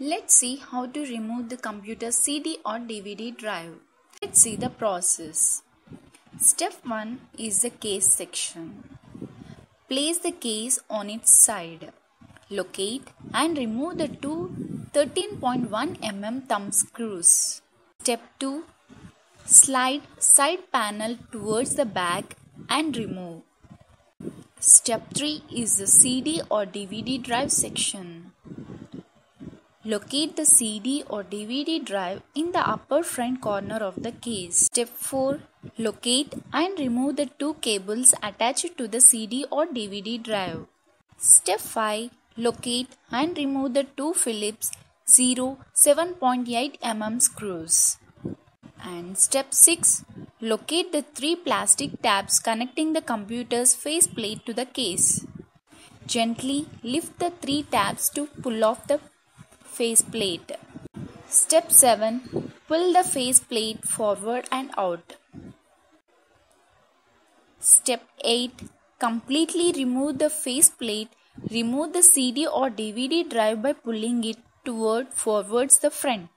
Let's see how to remove the computer CD or DVD drive. Let's see the process. Step 1 is the case section. Place the case on its side. Locate and remove the two 13.1 mm thumb screws. Step 2 Slide side panel towards the back and remove. Step 3 is the CD or DVD drive section. Locate the CD or DVD drive in the upper front corner of the case. Step 4. Locate and remove the two cables attached to the CD or DVD drive. Step 5. Locate and remove the two Phillips 0 7.8 mm screws. And step 6. Locate the three plastic tabs connecting the computer's faceplate to the case. Gently lift the three tabs to pull off the faceplate. Step 7. Pull the faceplate forward and out. Step 8. Completely remove the faceplate. Remove the CD or DVD drive by pulling it toward forwards the front.